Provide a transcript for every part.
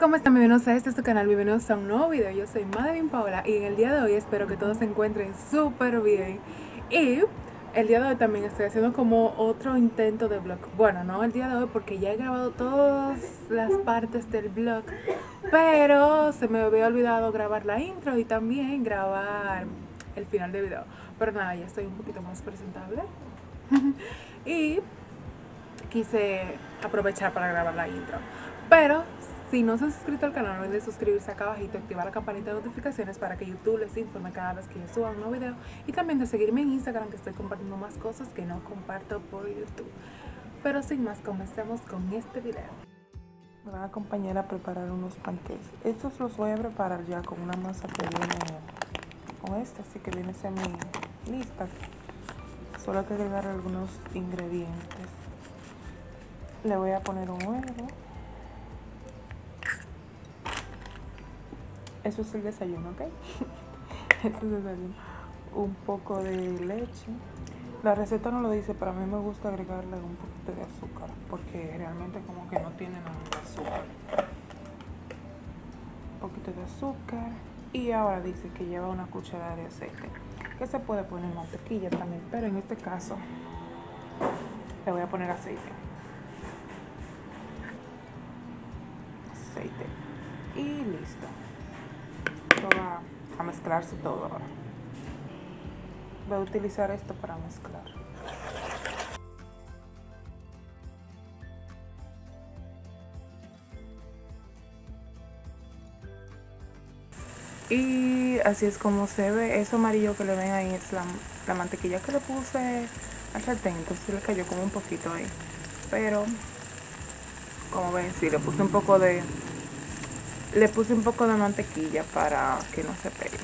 ¿cómo están? Bienvenidos a este es tu canal, bienvenidos a un nuevo video. Yo soy Madeline Paola y en el día de hoy espero que todos se encuentren súper bien. Y el día de hoy también estoy haciendo como otro intento de vlog. Bueno, no el día de hoy porque ya he grabado todas las partes del vlog, pero se me había olvidado grabar la intro y también grabar el final del video. Pero nada, ya estoy un poquito más presentable. y quise aprovechar para grabar la intro. Pero si no se han suscrito al canal, no olviden suscribirse acá abajito, activar la campanita de notificaciones para que YouTube les informe cada vez que yo suba un nuevo video y también de seguirme en Instagram que estoy compartiendo más cosas que no comparto por YouTube. Pero sin más, comencemos con este video. Me van a acompañar a preparar unos pancakes. Estos los voy a preparar ya con una masa que viene con esta, así que viene semi lista. Solo hay que agregar algunos ingredientes. Le voy a poner un huevo. Eso es el desayuno, ¿ok? Eso es el desayuno. Un poco de leche. La receta no lo dice, pero a mí me gusta agregarle un poquito de azúcar, porque realmente como que no tiene nada de azúcar. Un poquito de azúcar. Y ahora dice que lleva una cucharada de aceite. Que se puede poner mantequilla también, pero en este caso le voy a poner aceite. Aceite. Y listo a mezclarse todo ahora. Voy a utilizar esto para mezclar. Y así es como se ve. Eso amarillo que le ven ahí es la, la mantequilla que le puse al sartén. Entonces le cayó como un poquito ahí. Pero, como ven, sí, le puse un poco de le puse un poco de mantequilla para que no se pegue.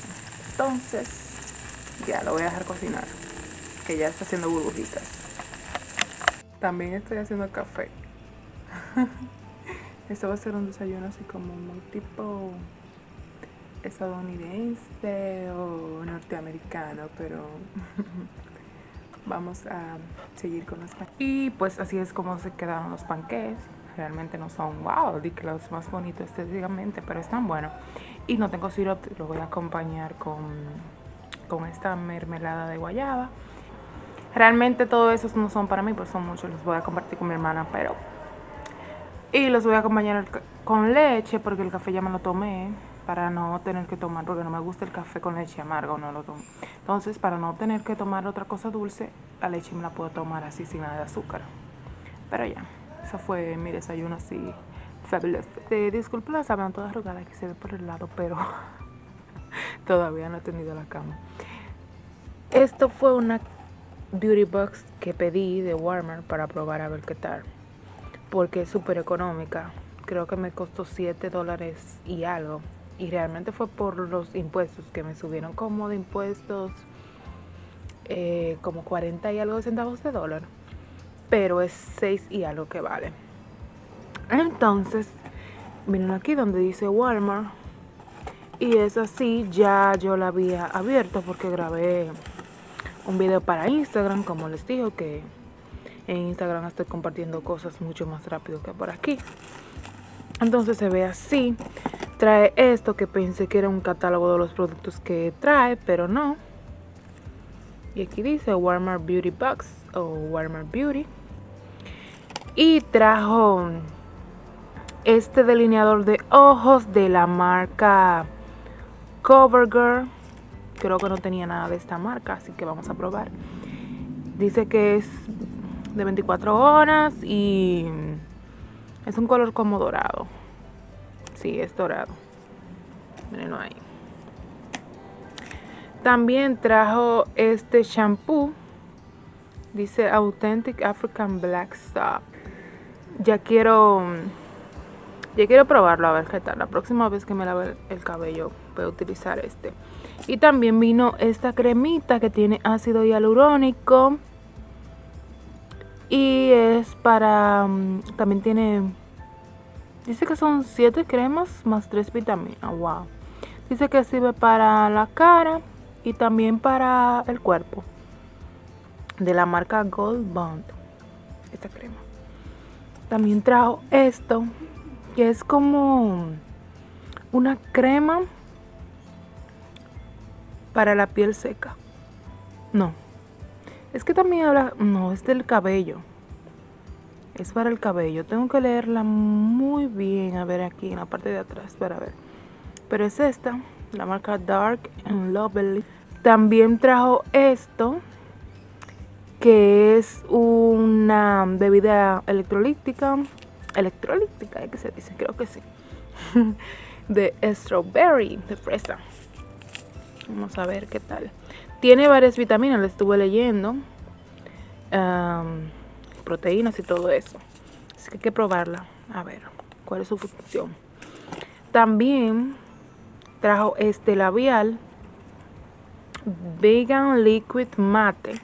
Entonces, ya lo voy a dejar cocinar, que ya está haciendo burbujitas. También estoy haciendo café. Esto va a ser un desayuno así como muy tipo estadounidense o norteamericano, pero vamos a seguir con los panqueques. Y pues así es como se quedaron los panqueques realmente no son wow, de los más bonitos estéticamente, pero están buenos. Y no tengo sirope, lo voy a acompañar con, con esta mermelada de guayaba. Realmente todos esos no son para mí, pues son muchos, los voy a compartir con mi hermana, pero... Y los voy a acompañar con leche, porque el café ya me lo tomé, para no tener que tomar, porque no me gusta el café con leche amarga, no lo tomo. Entonces, para no tener que tomar otra cosa dulce, la leche me la puedo tomar así sin nada de azúcar. Pero ya. Esa fue mi desayuno así fabulous. Eh, disculpe la toda arrugada que se ve por el lado, pero todavía no he tenido la cama. Esto fue una beauty box que pedí de Walmart para probar a ver qué tal. Porque es súper económica. Creo que me costó 7 dólares y algo. Y realmente fue por los impuestos que me subieron como de impuestos eh, como 40 y algo centavos de dólar pero es 6 y algo que vale. Entonces, miren aquí donde dice Walmart. Y es así, ya yo la había abierto porque grabé un video para Instagram, como les digo, que en Instagram estoy compartiendo cosas mucho más rápido que por aquí. Entonces se ve así. Trae esto que pensé que era un catálogo de los productos que trae, pero no. Y aquí dice Walmart Beauty Box o Walmart Beauty. Y trajo este delineador de ojos de la marca CoverGirl. Creo que no tenía nada de esta marca, así que vamos a probar. Dice que es de 24 horas y es un color como dorado. Sí, es dorado. Mirenlo ahí. También trajo este shampoo. Dice Authentic African Black Stop. Ya quiero. Ya quiero probarlo a ver qué tal. La próxima vez que me lave el cabello voy a utilizar este. Y también vino esta cremita que tiene ácido hialurónico. Y es para. Mm, también tiene. Dice que son 7 cremas más 3 vitaminas. Wow. Dice que sirve para la cara y también para el cuerpo de la marca Gold Bond esta crema también trajo esto que es como una crema para la piel seca. No. Es que también habla... No, es del cabello. Es para el cabello. Tengo que leerla muy bien. A ver aquí en la parte de atrás para ver. Pero es esta. La marca Dark and Lovely. También trajo esto. Que es una bebida electrolítica. Electrolítica, ¿qué se dice? Creo que sí. de strawberry, de fresa. Vamos a ver qué tal. Tiene varias vitaminas, lo estuve leyendo. proteínas y todo eso. Así que hay que probarla. A ver, cuál es su función. También trajo este labial Vegan Liquid Mate.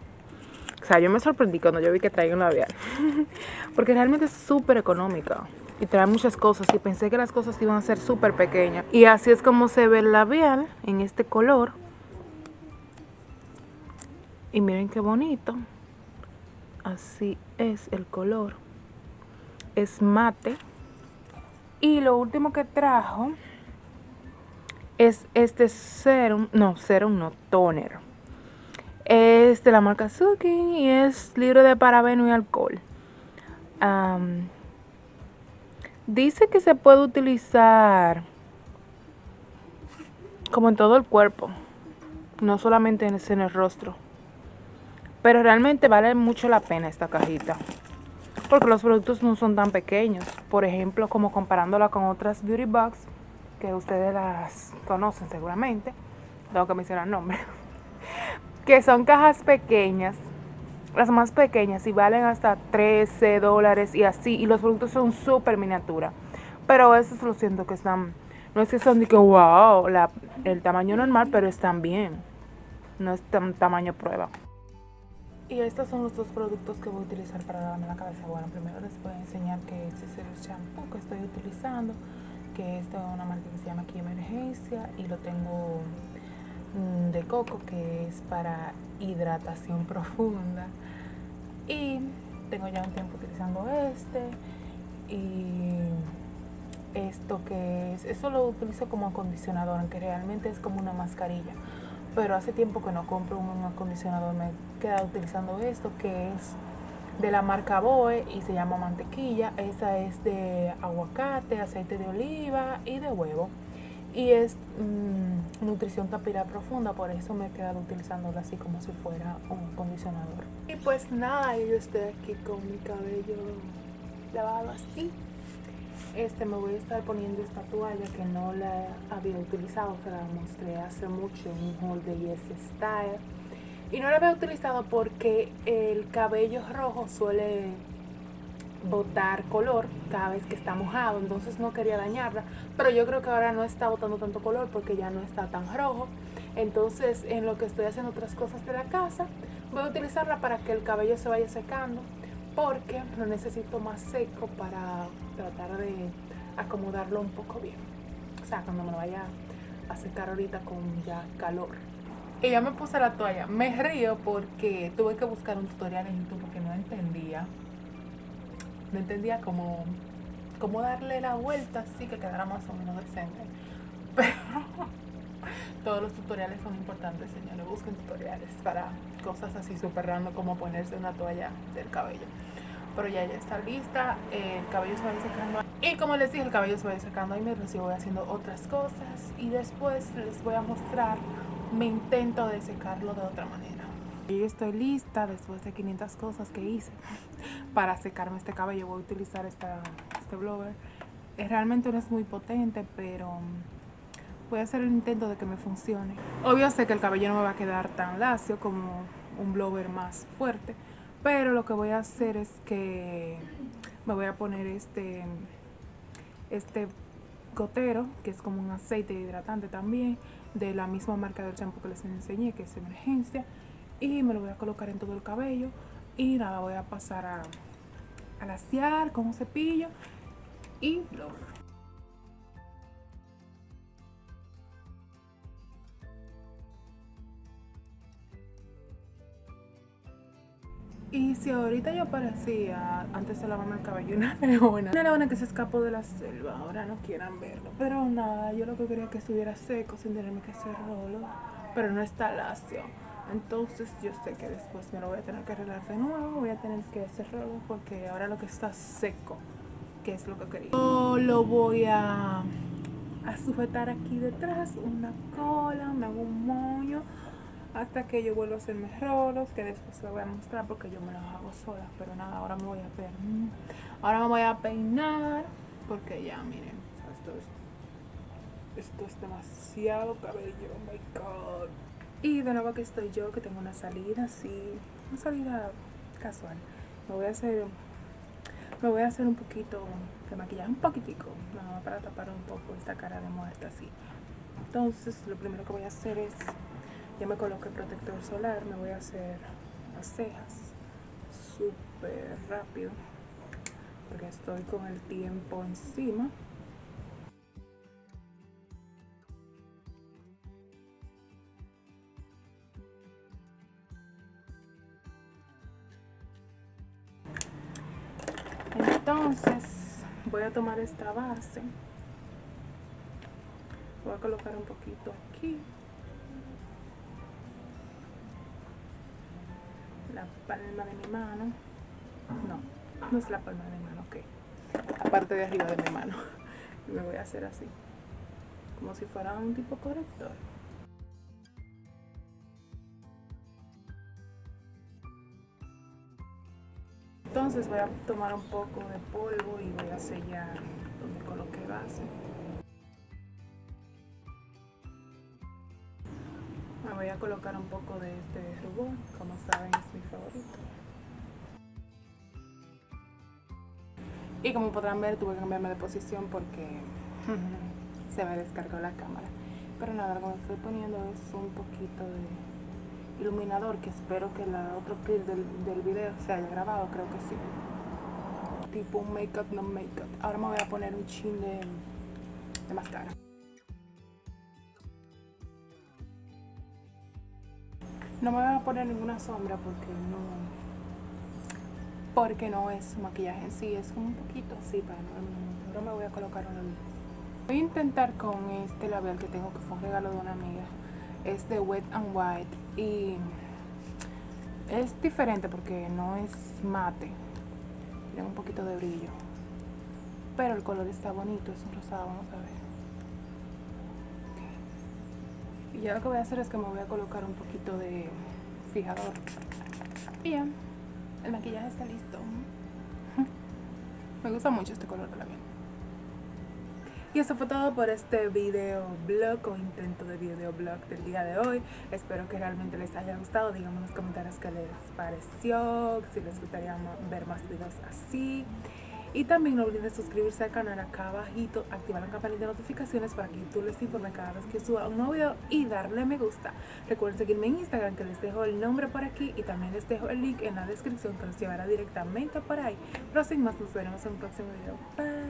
O sea, yo me sorprendí cuando yo vi que traía un labial. Porque realmente es súper económica y trae muchas cosas y pensé que las cosas iban a ser súper pequeñas. Y así es como se ve el labial en este color. Y miren qué bonito. Así es el color. Es mate. Y lo último que trajo es este serum, no, serum no, toner. Es de la marca Suki y es libre de parabeno y alcohol. Dice que se puede utilizar como en todo el cuerpo, no solamente en el, rostro. Pero realmente vale mucho la pena esta cajita. Porque los productos no son tan pequeños. Por ejemplo, como comparándola con otras beauty box, que ustedes las conocen seguramente. Tengo que mencionar nombre. Que son cajas pequeñas las más pequeñas y valen hasta 13 dólares y así. Y los productos son súper miniatura. Pero esos lo siento que están... No es que son de que wow, el tamaño normal, pero están bien. No es tan tamaño prueba. Y estos son los dos productos que voy a utilizar para lavarme la cabeza. Bueno, primero les voy a enseñar que este es el shampoo que estoy utilizando. Que es una marca que se llama aquí Emergencia. Y lo tengo de coco que es para hidratación profunda y tengo ya un tiempo utilizando este y esto que es, eso lo utilizo como acondicionador, aunque realmente es como una mascarilla. Pero hace tiempo que no compro un acondicionador, me he quedado utilizando esto que es de la marca Boe y se llama mantequilla. Esa es de aguacate, aceite de oliva y de huevo y es mm, nutrición capilar profunda, por eso me he quedado utilizándola así como si fuera un acondicionador. Y pues nada, yo estoy aquí con mi cabello lavado así. Este me voy a estar poniendo esta toalla que no la había utilizado, se la mostré hace mucho en un haul de Yes Style. Y no la había utilizado porque el cabello rojo suele botar color cada vez que está mojado, entonces no quería dañarla, pero yo creo que ahora no está botando tanto color porque ya no está tan rojo. Entonces, en lo que estoy haciendo otras cosas de la casa, voy a utilizarla para que el cabello se vaya secando, porque lo necesito más seco para tratar de acomodarlo un poco bien. O sea, cuando me lo vaya a secar ahorita con ya calor. Y ya me puse la toalla. Me río porque tuve que buscar un tutorial en YouTube porque no entendía no entendía cómo, cómo darle la vuelta así que quedara más o menos decente. Pero todos los tutoriales son importantes, señores. Busquen tutoriales para cosas así súper random como ponerse una toalla del cabello. Pero ya, ya está lista, el cabello se va secando. Y como les dije, el cabello se va secando ahí mientras yo voy haciendo otras cosas. Y después les voy a mostrar mi intento de secarlo de otra manera. Yo estoy lista después de 500 cosas que hice para secarme este cabello. Voy a utilizar esta, este blower. Realmente no es muy potente, pero voy a hacer el intento de que me funcione. Obvio sé que el cabello no me va a quedar tan lacio como un blower más fuerte, pero lo que voy a hacer es que me voy a poner este, este gotero, que es como un aceite hidratante también, de la misma marca del shampoo que les enseñé, que es Emergencia y me lo voy a colocar en todo el cabello y nada, voy a pasar a, a lasear con un cepillo y blower. Y si ahorita yo parecía, antes de lavarme el cabello, una leona, una leona que se escapó de la selva, ahora no quieran verlo. Pero nada, yo lo que quería que estuviera seco sin tenerme que hacer rolo, pero no está lacio. Entonces yo sé que después me lo voy a tener que arreglar de nuevo, voy a tener que rolo porque ahora lo que está seco, que es lo que quería. Yo lo voy a, sujetar aquí detrás, una cola, me hago un moño hasta que yo vuelva a hacerme rolos, que después les voy a mostrar porque yo me los hago sola, pero nada, ahora me voy a peinar. Ahora me voy a peinar porque ya, miren, esto es, esto es demasiado cabello, oh my god. Y de nuevo que estoy yo, que tengo una salida así, una salida casual. Me voy a hacer, me voy a hacer un poquito de maquillaje, un poquitico, nada más para tapar un poco esta cara de muerta así. Entonces, lo primero que voy a hacer es ya me coloqué protector solar, me voy a hacer las cejas súper rápido porque estoy con el tiempo encima. Voy a tomar esta base, voy a colocar un poquito aquí. la palma de mi mano. No, no es la palma de mi mano, ok. La parte de arriba de mi mano. Me voy a hacer así. Como si fuera un tipo corrector. Entonces voy a tomar un poco de polvo y voy a sellar donde coloqué base. voy a colocar un poco de este rubor, como saben es mi favorito. Y como podrán ver tuve que cambiarme de posición porque se me descargó la cámara. Pero nada, lo que estoy poniendo es un poquito de iluminador que espero que la otro clip del, del video se haya grabado, creo que sí. Tipo un make-up, no make-up. Ahora me voy a poner un chin de, de máscara. No me voy a poner ninguna sombra porque no porque no es maquillaje en sí, es un poquito así para no me voy a colocar una luz. Voy a intentar con este labial que tengo que fue un regalo de una amiga. Es de Wet and White y es diferente porque no es mate. Tiene un poquito de brillo. Pero el color está bonito, es un rosado, vamos a ver. Y ya lo que voy a hacer es que me voy a colocar un poquito de fijador. Bien, el maquillaje está listo. Me gusta mucho este color de la piel. Y eso fue todo por este video blog o intento de video blog del día de hoy. Espero que realmente les haya gustado. Díganme en los comentarios qué les pareció, si les gustaría ver más videos así. Y también no olviden suscribirse al canal acá abajito, activar la campanita de notificaciones para que YouTube les informe cada vez que suba un nuevo video y darle me gusta. Recuerden seguirme en Instagram que les dejo el nombre por aquí y también les dejo el link en la descripción que los llevará directamente por ahí. Pero sin más, nos veremos en un próximo video. Bye.